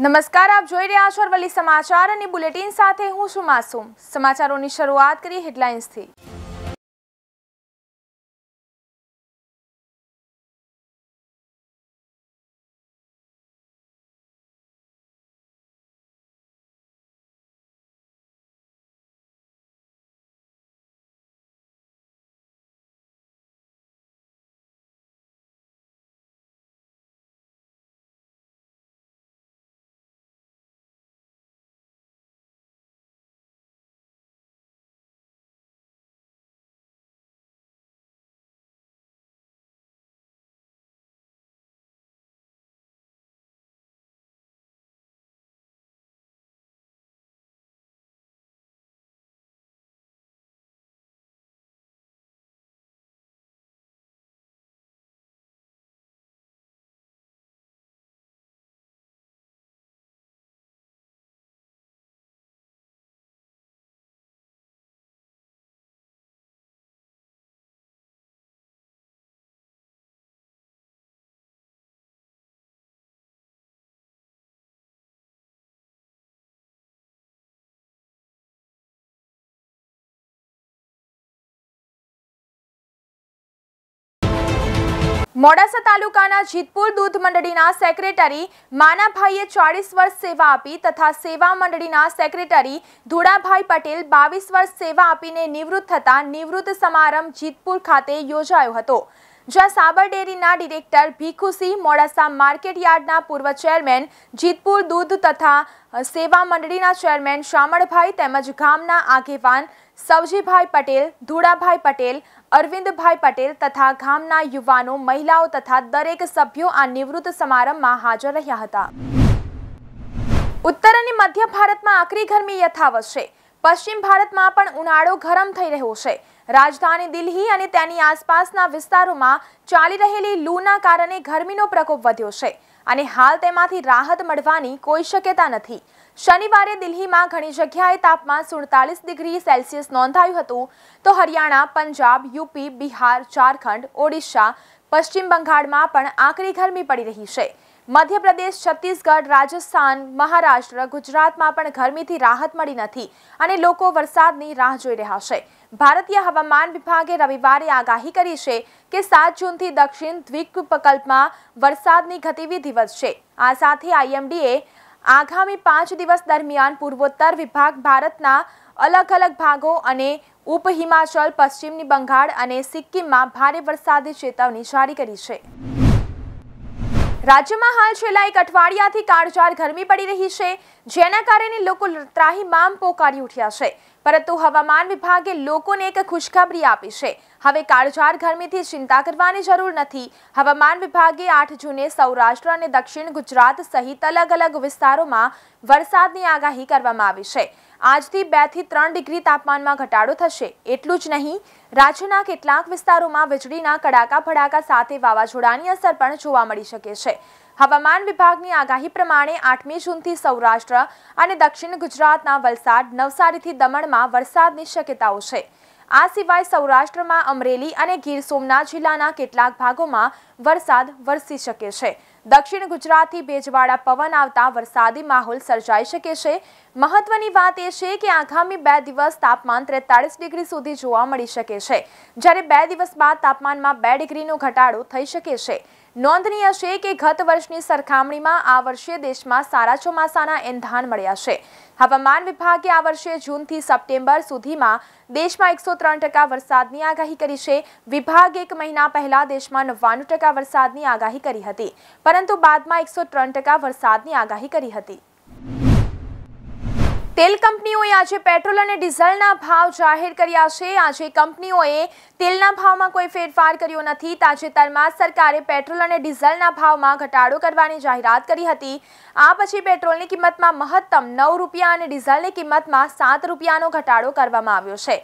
નમસ્કાર, આપ જોઈ રહ્યા છો અરવલ્લી સમાચાર અને બુલેટિન સાથે હું છું માસૂમ સમાચારોની શરૂઆત કરી હેડલાઇન્સથી. મોડાસા તાલુકાના જીતપુર દૂધ મંડળીના સેક્રેટરી માનાભાઈએ ચાળીસ વર્ષ સેવા આપી તથા સેવા મંડળીના સેક્રેટરી ધુડાભાઈ પટેલ બાવીસ વર્ષ સેવા આપીને નિવૃત્ત થતા નિવૃત્ત સમારંભ જીતપુર ખાતે યોજાયો હતો. જ્યાં સાબર ડેરીના ડિરેક્ટર ભીખુસિંહ મોડાસા માર્કેટ યાર્ડના પૂર્વ ચેરમેન જીતપુર દૂધ તથા સેવા મંડળીના ચેરમેન શામળભાઈ તેમજ ગામના આગેવાન સવજીભાઈ પટેલ ધુડાભાઈ પટેલ, અરવિંદભાઈ પટેલ તથા ગામના યુવાનો, મહિલાઓ તથા દરેક સભ્યો આ નિવૃત્ત સમારંભમાં હાજર રહ્યા હતા. ઉત્તર અને મધ્ય ભારતમાં આકરી ગરમી યથાવત છે. પશ્ચિમ ભારતમાં પણ ઉનાળો ગરમ થઈ રહ્યો છે. રાજધાની દિલ્હી અને તેની આસપાસના વિસ્તારોમાં ચાલી રહેલી લૂના કારણે ગરમીનો પ્રકોપ વધ્યો છે અને હાલ તેમાંથી રાહત મળવાની કોઈ શક્યતા નથી. શનિવારે દિલ્હીમાં ઘણી જગ્યાએ તાપમાન સુડતાલીસ ડિગ્રી સેલ્સિયસ નોંધાયું હતું. તો હરિયાણા, પંજાબ, યુપી, બિહાર, ઝારખંડ, ઓડિશા, પશ્ચિમ બંગાળમાં પણ આકરી ગરમી પડી રહી છે. મધ્યપ્રદેશ, છત્તીસગઢ, રાજસ્થાન, મહારાષ્ટ્ર, ગુજરાતમાં પણ ગરમીથી રાહત મળી નથી અને લોકો વરસાદની રાહ જોઈ રહ્યા છે. ભારતીય હવામાન વિભાગે રવિવારે આગાહી કરી છે કે સાત જૂનથી દક્ષિણ દ્વીપકલ્પમાં વરસાદની ગતિવિધિ વધશે. આ સાથે આઈએમડીએ આગામી પાંચ દિવસ દરમિયાન પૂર્વોત્તર વિભાગ ભારતના અલગ અલગ ભાગો અને ઉપ હિમાચલ, પશ્ચિમની બંગાળ અને સિક્કિમમાં ભારે વરસાદી ચેતવણી જારી કરી છે. રાજ્યમાં હાલ છેલ્લા એક અઠવાડિયાથી કાળઝાળ ગરમી પડી રહી છે, જેના કારણે લોકો ત્રાહીમામ પોકારી ઉઠ્યા છે. પરંતુ હવામાન વિભાગે લોકોને એક ખુશખબરી આપી છે. હવે કાળઝાળ ગરમીથી ચિંતા કરવાની જરૂર નથી. હવામાન વિભાગે આઠ જૂને સૌરાષ્ટ્ર અને દક્ષિણ ગુજરાત સહિત અલગ અલગ વિસ્તારોમાં વરસાદની આગાહી કરવામાં આવી છે. આજથી બેથી ત્રણ ડિગ્રી તાપમાનમાં ઘટાડો થશે. એટલું જ નહીં, રાજ્યના કેટલાક વિસ્તારોમાં વીજળીના કડાકા ફડાકા સાથે વાવાઝોડાની અસર પણ જોવા મળી શકે છે. હવામાન વિભાગની આગાહી પ્રમાણે આઠમી જૂનથી સૌરાષ્ટ્ર અને દક્ષિણ ગુજરાતના વલસાડ, નવસારીથી દમણમાં વરસાદની શક્યતાઓ છે. આ સિવાય સૌરાષ્ટ્રમાં અમરેલી અને ગીર સોમનાથ જિલ્લાના કેટલાક ભાગોમાં વરસાદ વરસી શકે છે. દક્ષિણ ગુજરાતથી ભેજવાળા પવન આવતા વરસાદી માહોલ સર્જાઈ શકે છે. મહત્વની વાત એ છે કે આગામી બે દિવસ તાપમાન ત્રેતાળીસ ડિગ્રી સુધી જોવા મળી શકે છે. જ્યારે બે દિવસ બાદ તાપમાનમાં બે ડિગ્રીનો ઘટાડો થઈ શકે છે. નોંધનીય છે કે ગત વર્ષની સરખામણીમાં આ વર્ષે દેશમાં સારા ચોમાસાના એંધાણ મળ્યા છે. હવામાન વિભાગે આ વર્ષે જૂનથી સપ્ટેમ્બર સુધીમાં દેશમાં એકસો ત્રણ ટકા વરસાદની આગાહી કરી છે. વિભાગ એક મહિના પહેલા દેશમાં નવ્વાણું ટકા વરસાદની આગાહી કરી હતી, પરંતુ બાદમાં એકસો ત્રણ ટકા વરસાદની આગાહી કરી હતી. તેલ કંપનીઓએ આજે પેટ્રોલ અને ડીઝલના ભાવ જાહેર કર્યા છે. આજે કંપનીઓએ તેલના ભાવમાં કોઈ ફેરફાર કર્યો નથી. તાજેતરમાં સરકારે પેટ્રોલ અને ડીઝલના ભાવમાં ઘટાડો કરવાની જાહેરાત કરી હતી. આ પછી પેટ્રોલની કિંમતમાં મહત્તમ નવ રૂપિયા અને ડીઝલની કિંમતમાં સાત રૂપિયાનો ઘટાડો કરવામાં આવ્યો છે.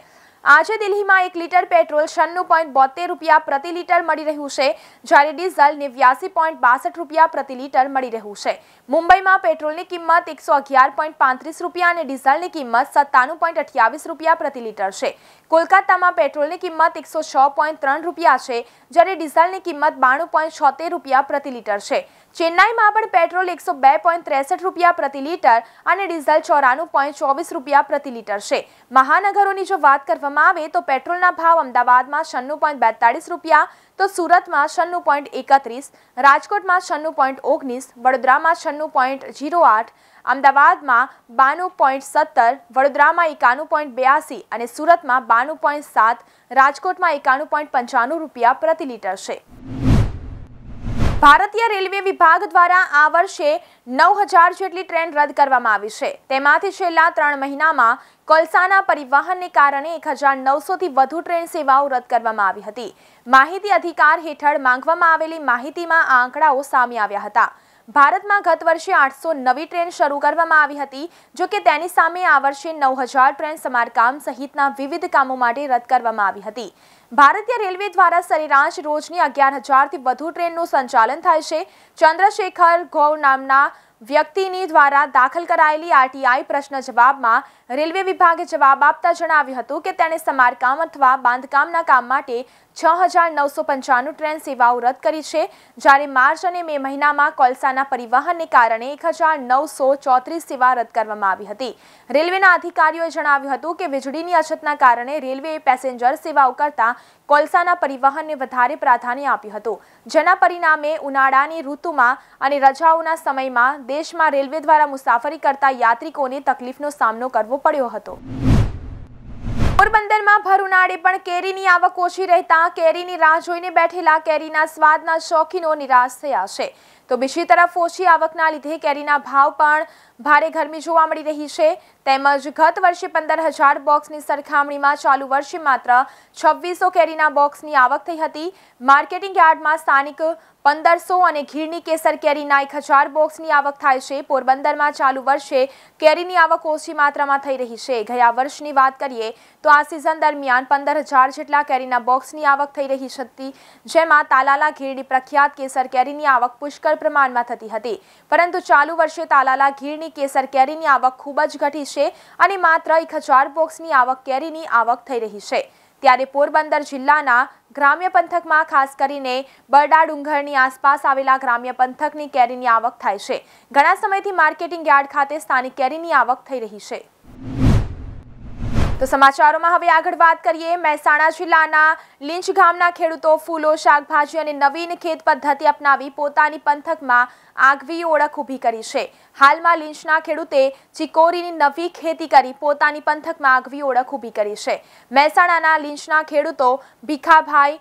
આજે દિલ્હીમાં એક લીટર પેટ્રોલ છન્નું પોઈન્ટ બોતેર રૂપિયા પ્રતિ લીટર મળી રહ્યું છે, જ્યારે ડીઝલ નેવ્યાસી પોઈન્ટ બાસઠ રૂપિયા પ્રતિ લીટર મળી રહ્યું છે. મુંબઈમાં પેટ્રોલની કિંમત એકસો અગિયાર પોઈન્ટ પાંત્રીસ રૂપિયા અને ડીઝલની કિંમત સત્તાણું પોઈન્ટ અઠ્યાવીસ રૂપિયા પ્રતિ લીટર છે. કોલકાતામાં પેટ્રોલની કિંમત એકસો છ પોઈન્ટ ત્રણ રૂપિયા છે, જ્યારે ડીઝલની કિંમત બાણું પોઈન્ટ છોતેર રૂપિયા પ્રતિ લીટર છે. ચેન્નાઈમાં પણ પેટ્રોલ એકસો બે પોઈન્ટ ત્રેસઠ રૂપિયા પ્રતિ લીટર અને ડીઝલ ચોરાણું પોઈન્ટ ચોવીસ રૂપિયા પ્રતિ લીટર છે. મહાનગરોની જો વાત કરવામાં આવે તો પેટ્રોલના ભાવ અમદાવાદમાં છન્નું પોઈન્ટ બેતાળીસ રૂપિયા, તો સુરતમાં છન્નું પોઈન્ટ એકત્રીસ, રાજકોટમાં છન્નું પોઈન્ટ ઓગણીસ, વડોદરામાં છન્નું પોઈન્ટ જીરો આઠ, અમદાવાદમાં બાણું પોઈન્ટ સત્તર, વડોદરામાં એકાણું પોઈન્ટ બ્યાસી અને સુરતમાં બાણું પોઈન્ટ સાત, રાજકોટમાં એકાણું પોઈન્ટ પંચાણું રૂપિયા પ્રતિ લીટર છે. ભારતીય રેલવે વિભાગ દ્વારા આ વર્ષે નવ હજાર જેટલી ટ્રેન રદ કરવામાં આવી છે. તેમાંથી છેલ્લા ત્રણ મહિનામાં કોલસાના પરિવહનને કારણે એક હજાર નવસોથી વધુ ટ્રેન સેવાઓ રદ કરવામાં આવી હતી. માહિતી અધિકાર હેઠળ માંગવામાં આવેલી માહિતીમાં આ આંકડાઓ સામે આવ્યા હતા. ભારતમાં ગત વર્ષે આઠસો નવી ટ્રેન શરૂ કરવામાં આવી હતી, જો કે તેની સામે આ વર્ષે નવ હજાર ટ્રેન સમારકામ સહિતના વિવિધ કામો માટે રદ કરવામાં આવી હતી. ભારતીય રેલવે દ્વારા સરેરાશ રોજની અગિયાર હજારથી વધુ ટ્રેનનું સંચાલન થાય છે. ચંદ્રશેખર ગૌ નામના વ્યક્તિની દ્વારા દાખલ કરાયેલી આરટીઆઈ પ્રશ્ન જવાબમાં રેલવે વિભાગે જવાબ આપતા જણાવ્યું હતું કે તેણે સમારકામ અથવા બાંધકામના કામ માટે છ હજાર નવસો પંચાણું ટ્રેન સેવાઓ રદ કરી છે. જ્યારે માર્ચ અને મે મહિનામાં કોલસાના પરિવહનને કારણે એક હજાર નવસો ચોત્રીસ સેવા રદ કરવામાં આવી હતી. રેલવેના અધિકારીઓએ જણાવ્યું હતું કે વીજળીની અછતના કારણે રેલવેએ પેસેન્જર સેવાઓ કરતાં કોલસાના પરિવહનને વધારે પ્રાધાન્ય આપ્યું હતું. જેના પરિણામે ઉનાળાની ઋતુમાં અને રજાઓના સમયમાં દેશમાં રેલવે દ્વારા મુસાફરી કરતા યાત્રિકોને તકલીફનો સામનો કરવો પડ્યો હતો. પોરબંદરમાં ભર ઉનાળે પણ કેરીની આવક ઓછી રહેતા કેરીની રાહ જોઈને બેઠેલા કેરીના સ્વાદના શોખીનો નિરાશ થયા છે. તો બીજી તરફ ઓછી આવકના લીધે કેરીના ભાવ પણ ભારે ગરમી જોવા મળી રહી છે. તેમજ ગત વર્ષે પંદર હજાર બોક્સની સરખામણીમાં ચાલુ વર્ષે માત્ર છવ્વીસો કેરીના બોક્સની આવક થઈ હતી. માર્કેટિંગ યાર્ડમાં સ્થાનિક પંદરસો અને ઘીરની કેસર કેરીના એક હજાર બોક્સની આવક થાય છે. પોરબંદરમાં ચાલુ વર્ષે કેરીની આવક ઓછી માત્રામાં થઈ રહી છે. ગયા વર્ષની વાત કરીએ તો આ સિઝન દરમિયાન પંદર હજાર જેટલા કેરીના બોક્સની આવક થઈ રહી હતી, જેમાં તાલાલા ઘીરની પ્રખ્યાત કેસર કેરીની આવક પુષ્કળ પ્રમાણમાં થતી હતી. પરંતુ ચાલુ વર્ષે તાલાલા ઘીરની કેસર કેરીની આવક ખૂબ જ ઘટી છે અને માત્ર એક હજાર બોક્સની આવક કેરીની આવક થઈ રહી છે. ત્યારે પોરબંદર જિલ્લાના ગ્રામ્ય પંથકમાં ખાસ કરીને બરડા ડુંગરની આસપાસ આવેલા ગ્રામ્ય પંથકની કેરીની આવક થાય છે. ઘણા સમયથી માર્કેટિંગ યાર્ડ ખાતે સ્થાનિક કેરીની આવક થઈ રહી છે. તો સમાચારોમાં હવે આગળ વાત કરીએ. મહેસાણા જિલ્લાના લીંચ ગામના ખેડૂતો ફૂલો, શાકભાજી અને નવીન ખેત પદ્ધતિ અપનાવી પોતાની પંથકમાં આગવી ઓળખ ઊભી કરી છે. હાલમાં લીંચના ખેડૂતે ચિકોરીની નવી ખેતી કરી પોતાની પંથકમાં આગવી ઓળખ ઊભી કરી છે. મહેસાણાના લીંચના ખેડૂતો ભીખાભાઈ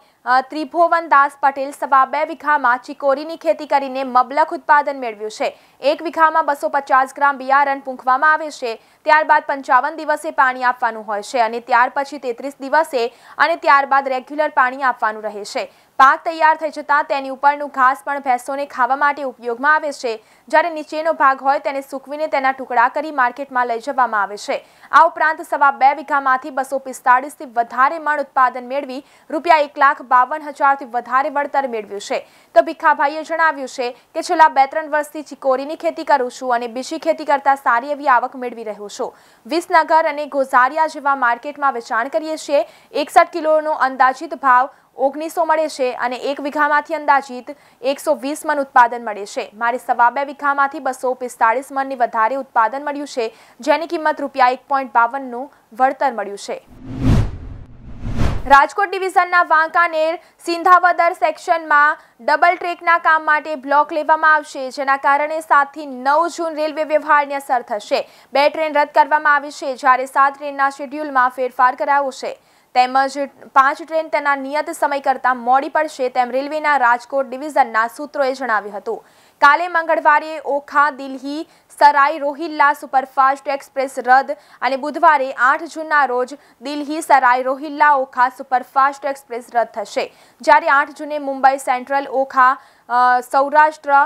ત્રિભુવન દાસ પટેલ સવા બે વીઘામાં ચિકોરીની ખેતી કરીને મબલક ઉત્પાદન મેળવ્યું છે. એક વીઘામાં બસો પચાસ ગ્રામ બિયારણ પૂંખવામાં આવે છે. ત્યારબાદ પંચાવન દિવસે પાણી આપવાનું હોય છે અને ત્યાર પછી તેત્રીસ દિવસે અને ત્યારબાદ રેગ્યુલર પાણી આપવાનું રહે છે. પાક તૈયાર થઈ જતાં તેની ઉપરનું ઘાસ પણ ભેંસોને ખાવા માટે ઉપયોગમાં આવે છે. જ્યારે નીચેનો ભાગ હોય તેને સૂકવીને તેના ટુકડા કરી માર્કેટમાં લઈ જવામાં આવે છે. આ ઉપરાંત સવા બે વીઘામાંથી બસો પિસ્તાળીસથી વધારે મણ ઉત્પાદન મેળવી રૂપિયા એક લાખ બાવન હજારથી વધારે વળતર મેળવ્યું છે. તો ભીખાભાઈએ જણાવ્યું છે કે છેલ્લા બે ત્રણ વર્ષથી ચિકોરીની ખેતી કરું છું અને બીજી ખેતી કરતાં સારી એવી આવક મેળવી રહ્યો છું. વિસનગર અને ગોઝારિયા જેવા માર્કેટમાં વેચાણ કરીએ છીએ. એકસઠ કિલોનો અંદાજિત ભાવ ઓગણીસો મળે છે અને એક વીઘામાંથી અંદાજિત એકસો વીસ મન ઉત્પાદન મળે છે. મારી સવા બે વીઘામાંથી બસો પિસ્તાળીસ મનની વધારે ઉત્પાદન મળ્યું છે, જેની કિંમત રૂપિયા એક પોઈન્ટ બાવનનું વળતર મળ્યું છે. રાજકોટ ડિવિઝનના વાંકાનેર સિંધાવદર સેક્શનમાં ડબલ ટ્રેકના કામ માટે બ્લોક લેવામાં આવશે, જેના કારણે સાતથી નવ જૂન રેલવે વ્યવહારની અસર થશે. બે ટ્રેન રદ કરવામાં આવી છે, જ્યારે સાત ટ્રેનના શેડ્યુલમાં ફેરફાર કરાયો છે. તેમજ પાંચ ટ્રેન તેના નિયત સમય કરતાં મોડી પડશે તેમ રેલવેના રાજકોટ ડિવિઝનના સૂત્રોએ જણાવ્યું હતું. કાલે મંગળવારે ઓખા, દિલ્હી, સરાઈ, રોહિલ્લા સુપરફાસ્ટ એક્સપ્રેસ રદ અને બુધવારે આઠ જૂનના રોજ દિલ્હી, સરાઈ, રોહિલ્લા, ઓખા સુપરફાસ્ટ એક્સપ્રેસ રદ થશે. જ્યારે આઠ જૂને મુંબઈ સેન્ટ્રલ, ઓખા સૌરાષ્ટ્ર,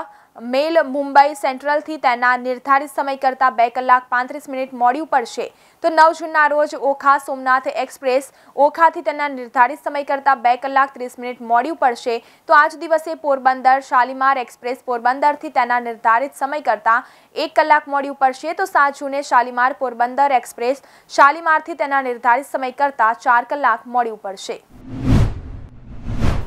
મેલ મુંબઈ સેન્ટ્રલથી તેના નિર્ધારિત સમય કરતાં બે કલાક પાંત્રીસ મિનિટ મોડી પડશે. તો નવ જૂનના રોજ ઓખા સોમનાથ એક્સપ્રેસ ઓખાથી તેના નિર્ધારિત સમય કરતાં બે કલાક ત્રીસ મિનિટ મોડી પડશે. તો આજ દિવસે પોરબંદર, શાલીમાર એક્સપ્રેસ પોરબંદરથી તેના નિર્ધારિત સમય કરતાં એક કલાક મોડી પડશે. તો સાત જૂને શાલીમાર પોરબંદર એક્સપ્રેસ શાલીમારથી તેના નિર્ધારિત સમય કરતાં ચાર કલાક મોડી પડશે.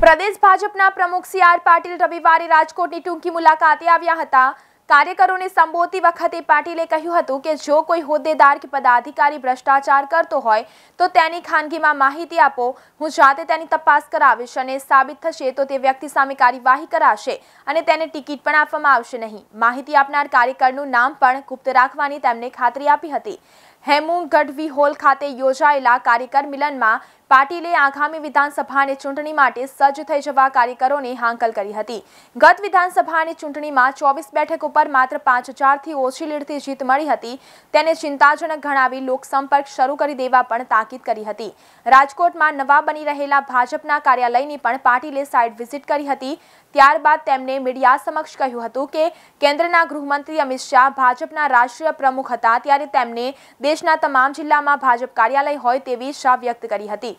પ્રદેશ ભાજપના પ્રમુખ સી આર પાટીલ રવિવારે રાજકોટની ટૂંકી મુલાકાતે આવ્યા હતા. કાર્યકરોને સંબોધતી વખતે પાટીલે કહ્યું હતું કે જો કોઈ હોદ્દેદાર કે પદાધિકારી ભ્રષ્ટાચાર કરતો હોય, તો તેની ખાનગીમાં માહિતી આપો, હું જાતે તેની તપાસ કરાવીશ અને સાબિત થશે તો તે વ્યક્તિ સામે કાર્યવાહી કરાશે અને તેને ટિકિટ પણ આપવામાં આવશે નહીં. માહિતી આપનાર કાર્યકરનું નામ પણ ગુપ્ત રાખવાની તેમને ખાતરી આપી હતી. હેમુ ગઢવી હોલ ખાતે યોજાયેલા કાર્યકર મિલનમાં પાટીલે આગામી વિધાનસભાની ચૂંટણી માટે સજ્જ થઈ જવા કાર્યકરોને હાંકલ કરી હતી. ગત વિધાનસભાની ચૂંટણીમાં ચોવીસ બેઠક ઉપર માત્ર પાંચ હજારથી ઓછી લીડથી જીત મળી હતી. તેને ચિંતાજનક ગણાવી લોકસંપર્ક શરૂ કરી દેવા પણ તાકીદ કરી હતી. રાજકોટમાં નવા બની રહેલા ભાજપના કાર્યાલયની પણ પાટીલે સાઇટ વિઝિટ કરી હતી. ત્યારબાદ તેમણે મીડિયા સમક્ષ કહ્યું હતું કે, કેન્દ્રના ગૃહમંત્રી અમિત શાહ ભાજપના રાષ્ટ્રીય પ્રમુખ હતા, ત્યારે તેમને દેશના તમામ જિલ્લામાં ભાજપ કાર્યાલય હોય તેવી ઈચ્છા વ્યક્ત કરી હતી.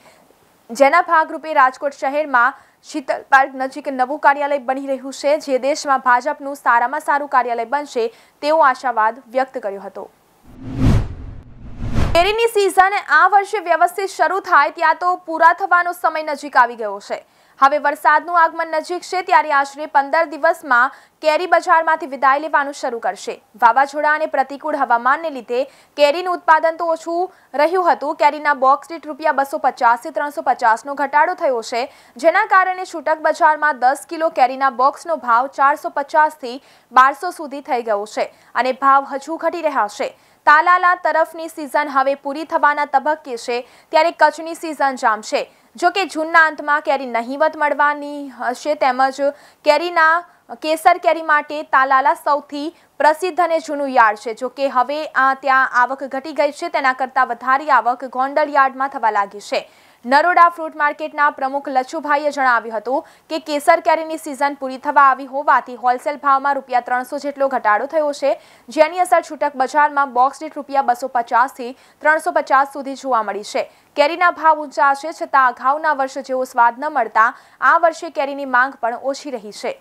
જેના ભાગરૂપે રાજકોટ શહેરમાં શીતલ પાર્ક નજીક નવું કાર્યાલય બની રહ્યું છે, જે દેશમાં ભાજપનું સારામાં સારું કાર્યાલય બનશે તેવો આશાવાદ વ્યક્ત કર્યો હતો. કેરીની સિઝન આ વર્ષે વ્યવસ્થિત શરૂ થાય, ત્યાં તો પૂરા થવાનો સમય નજીક આવી ગયો છે. હવે વરસાદનું આગમન નજીક છે, ત્યારે આશરે પંદર દિવસમાં કેરી બજારમાંથી વિદાય લેવાનું શરૂ કરશે. વાવાઝોડા અને પ્રતિકૂળ હવામાનને લીધે કેરીનું ઉત્પાદન તો ઓછું રહ્યું હતું. કેરીના બોક્સ દીઠ રૂપિયા બસો પચાસથી ત્રણસો પચાસનો ઘટાડો થયો છે. જેના કારણે છૂટક બજારમાં દસ કિલો કેરીના બોક્સનો ભાવ ચારસો પચાસથી બારસો સુધી થઈ ગયો છે અને ભાવ હજુ ઘટી રહ્યા છે. તાલાલા તરફની સિઝન હવે પૂરી થવાના તબક્કે છે, ત્યારે કચ્છની સિઝન જામશે જો કે જૂનના અંતમાં કેરી નહીવત મળવાની હશે તેમજ કેરીના કેસર કેરી માટે તાલાલા સૌથી પ્રસિદ્ધ અને જૂનું યાર્ડ છે. જો કે હવે આ ત્યાં આવક ઘટી ગઈ છે, તેના કરતાં વધારે આવક ગોંડલ યાર્ડમાં થવા લાગી છે. નરોડા ફ્રૂટ માર્કેટના પ્રમુખ લચુભાઈએ જણાવ્યું હતું કે કેસર કેરીની સિઝન પૂરી થવા આવી હોવાથી હોલસેલ ભાવમાં રૂપિયા ત્રણસો જેટલો ઘટાડો થયો છે, જેની અસર છૂટક બજારમાં બોક્સ દીઠ રૂપિયા બસો પચાસથી ત્રણસો પચાસ સુધી જોવા મળી છે. કેરીના ભાવ ઊંચા છે, છતાં અગાઉના વર્ષ જેવો સ્વાદ ન મળતા આ વર્ષે કેરીની માંગ પણ ઓછી રહી છે.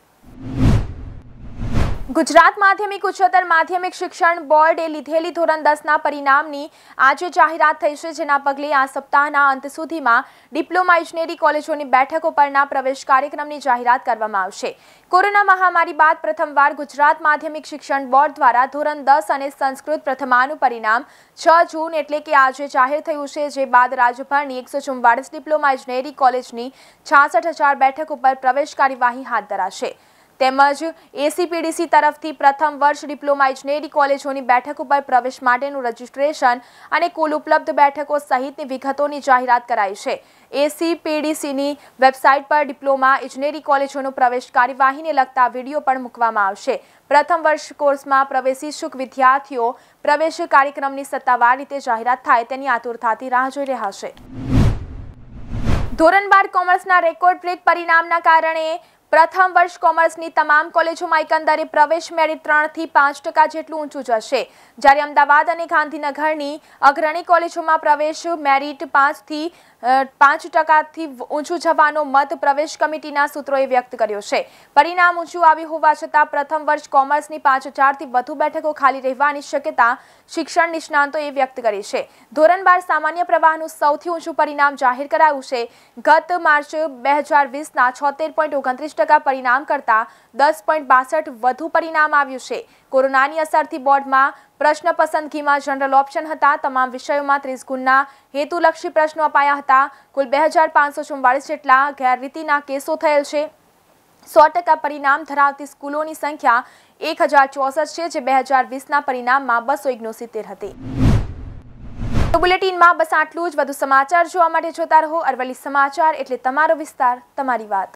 ગુજરાત માધ્યમિક ઉચ્ચતર માધ્યમિક શિક્ષણ બોર્ડે લીધેલી ધોરણ દસના પરિણામની આજે જાહેરાત થઈ છે, જેના પગલે આ સપ્તાહના અંત સુધીમાં ડિપ્લોમા ઇજનેરી કોલેજોની બેઠકો પરના પ્રવેશ કાર્યક્રમની જાહેરાત કરવામાં આવશે. કોરોના મહામારી બાદ પ્રથમવાર ગુજરાત માધ્યમિક શિક્ષણ બોર્ડ દ્વારા ધોરણ દસ અને સંસ્કૃત પ્રથમાનું પરિણામ છ જૂન એટલે કે આજે જાહેર થયું છે, જે બાદ રાજ્યભરની એકસો ચુમ્વાળીસ ડિપ્લોમા ઇજનેરી કોલેજની છાસઠ બેઠક ઉપર પ્રવેશ કાર્યવાહી હાથ ધરાશે. તેમજ એસીપીડીસી તરફથી પ્રથમ વર્ષ ડિપ્લોમા ઇજનેરી કોલેજોની બેઠક ઉપર પ્રવેશ માટેનું રજીસ્ટ્રેશન અને કુલ ઉપલબ્ધ બેઠકો સહિતની વિગતોની જાહેરાત કરાઈ છે. એસીપીડીસીની વેબસાઇટ પર ડિપ્લોમા ઇજનેરી કોલેજોનો પ્રવેશ કાર્યવાહીને લગતા વીડિયો પણ મૂકવામાં આવશે. પ્રથમ વર્ષ કોર્સમાં પ્રવેશ ઇચ્છુક વિદ્યાર્થીઓ પ્રવેશ કાર્યક્રમની સત્તાવાર રીતે જાહેરાત થાય તેની આતુરતાથી રાહ જોઈ રહ્યા છે. ધોરણ બાર કોમર્સના રેકોર્ડ બ્રેક પરિણામના કારણે પ્રથમ વર્ષ કોમર્સની તમામ કોલેજોમાં એકંદરે પ્રવેશ મેરિટ ત્રણથી પાંચ ટકા જેટલું ઊંચું જશે જ્યારે અમદાવાદ અને ગાંધીનગરની અગ્રણી કોલેજોમાં પ્રવેશ મેરિટ પાંચથી પાંચ ટકાથી ઊંચું જવાનો મત પ્રવેશ કમિટીના સૂત્રોએ વ્યક્ત કર્યો છે. પરિણામ ઊંચું આવ્યું હોવા છતાં પ્રથમ વર્ષ કોમર્સની પાંચ હજારથી વધુ બેઠકો ખાલી રહેવાની શક્યતા શિક્ષણ નિષ્ણાંતોએ વ્યક્ત કરી છે. ધોરણ બાર સામાન્ય પ્રવાહનું સૌથી ઊંચું પરિણામ જાહેર કરાયું છે. ગત માર્ચ બે હજાર વીસના છોતેર પોઈન્ટ ટકા પરિણામ કરતાં દસ પોઈન્ટ બાસઠ વધુ પરિણામ આવ્યું છે. કોરોનાની અસરથી બોર્ડમાં પ્રશ્ન પસંદગીમાં જનરલ ઓપ્શન હતા. તમામ વિષયોમાં ત્રીસ ગુણના હેતુલક્ષી પ્રશ્નો અપાયા હતા. કુલ બે હજાર પાંચસો ચુમ્વાળીસ જેટલા ગેરરીતિના કેસો થયેલ છે. સો ટકા પરિણામ ધરાવતી સ્કૂલોની સંખ્યા એક હજાર ચોસઠ છે, જે બે હજાર વીસના પરિણામમાં બસો ઓગણસિત્તેર હતી. બુલેટિનમાં બસ આટલું જ. વધુ સમાચાર જોવા માટે જોતા રહો અરવલ્લી સમાચાર. એટલે તમારો વિસ્તાર, તમારી વાત.